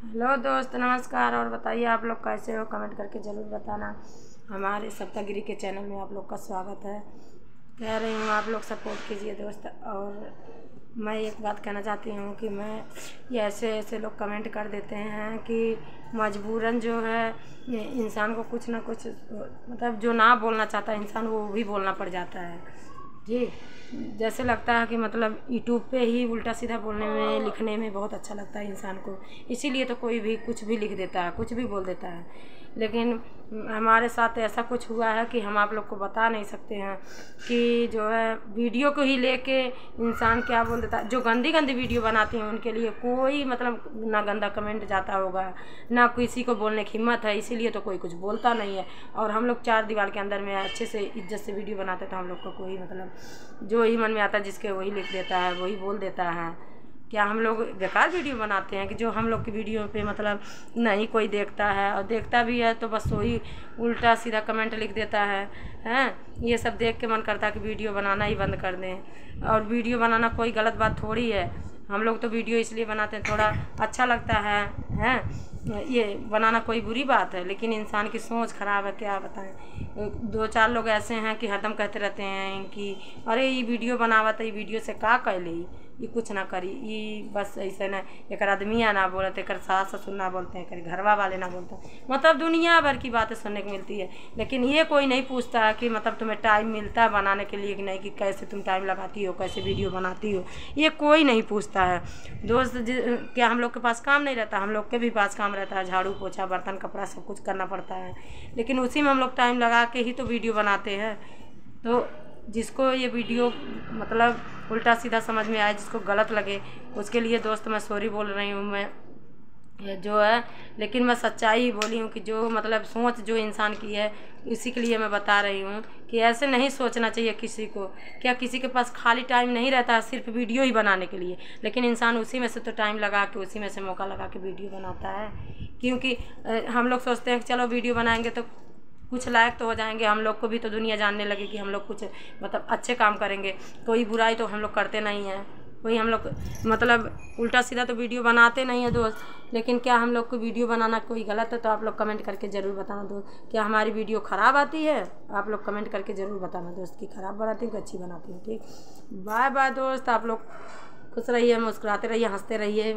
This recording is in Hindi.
हेलो दोस्त, नमस्कार। और बताइए, आप लोग कैसे हो? कमेंट करके ज़रूर बताना। हमारे सप्तागिरी के चैनल में आप लोग का स्वागत है। कह रही हूँ, आप लोग सपोर्ट कीजिए दोस्त। और मैं एक बात कहना चाहती हूँ कि मैं ये ऐसे ऐसे लोग कमेंट कर देते हैं कि मजबूरन जो है इंसान को कुछ ना कुछ मतलब जो ना बोलना चाहता है इंसान वो भी बोलना पड़ जाता है। जी, जैसे लगता है कि मतलब यूट्यूब पे ही उल्टा सीधा बोलने में, लिखने में बहुत अच्छा लगता है इंसान को। इसीलिए तो कोई भी कुछ भी लिख देता है, कुछ भी बोल देता है। लेकिन हमारे साथ ऐसा कुछ हुआ है कि हम आप लोग को बता नहीं सकते हैं कि जो है वीडियो को ही लेके इंसान क्या बोल देता जो गंदी गंदी वीडियो बनाती हैं उनके लिए कोई मतलब ना गंदा कमेंट जाता होगा, ना किसी को बोलने की हिम्मत है, इसीलिए तो कोई कुछ बोलता नहीं है। और हम लोग चार दीवार के अंदर में अच्छे से इज़्ज़त से वीडियो बनाते तो हम लोग को कोई मतलब जो ही मन में आता है जिसके वही लिख देता है, वही बोल देता है। क्या हम लोग बेकार वीडियो बनाते हैं कि जो हम लोग की वीडियो पे मतलब नहीं कोई देखता है और देखता भी है तो बस वही उल्टा सीधा कमेंट लिख देता है, हैं? ये सब देख के मन करता है कि वीडियो बनाना ही बंद कर दें। और वीडियो बनाना कोई गलत बात थोड़ी है। हम लोग तो वीडियो इसलिए बनाते हैं, थोड़ा अच्छा लगता है, हैं? ये बनाना कोई बुरी बात है, लेकिन इंसान की सोच ख़राब है, क्या बताएँ? दो, चार लोग ऐसे हैं कि हरदम कहते रहते हैं कि, अरे, ये वीडियो बनावा तो ये वीडियो से का कह ली? ये कुछ ना करी, ये बस ऐसे ना एक आदमिया ना बोलत एक सास ससुर ना बोलते हैं एक घरवा वाले ना बोलते। हैं मतलब दुनिया भर की बातें सुनने को मिलती है। लेकिन ये कोई नहीं पूछता है कि मतलब तुम्हें टाइम मिलता है बनाने के लिए कि नहीं, कि कैसे तुम टाइम लगाती हो, कैसे वीडियो बनाती हो, ये कोई नहीं पूछता है। दोस्त क्या हम लोग के पास काम नहीं रहता? हम लोग के भी पास काम रहता है, झाड़ू पोछा, बर्तन कपड़ा सब कुछ करना पड़ता है। लेकिन उसी में हम लोग टाइम लगा के ही तो वीडियो बनाते हैं। तो जिसको ये वीडियो मतलब उल्टा सीधा समझ में आए जिसको गलत लगे, उसके लिए दोस्त मैं सॉरी बोल रही हूँ मैं। जो है, लेकिन मैं सच्चाई ही बोली हूँ कि जो मतलब सोच जो इंसान की है इसी के लिए मैं बता रही हूँ कि ऐसे नहीं सोचना चाहिए किसी को। क्या किसी के पास खाली टाइम नहीं रहता है सिर्फ़ वीडियो ही बनाने के लिए? लेकिन इंसान उसी में से तो टाइम लगा के, उसी में से मौका लगा के वीडियो बनाता है। क्योंकि हम लोग सोचते हैं कि चलो वीडियो बनाएँगे तो कुछ लायक तो हो जाएँगे, हम लोग को भी तो दुनिया जानने लगे कि हम लोग कुछ मतलब अच्छे काम करेंगे। कोई बुराई तो हम लोग करते नहीं हैं। कोई हम लोग मतलब उल्टा सीधा तो वीडियो बनाते नहीं है दोस्त, लेकिन क्या हम लोग को वीडियो बनाना कोई गलत है? तो आप लोग कमेंट करके ज़रूर बताना दोस्त, क्या हमारी वीडियो ख़राब आती है? आप लोग कमेंट करके ज़रूर बताना दोस्त कि ख़राब बनाती हूँ कि अच्छी बनाती हूँ, ठीक? बाय बाय दोस्त, आप लोग खुश रहिए, मुस्कुराते रहिए, हँसते रहिए।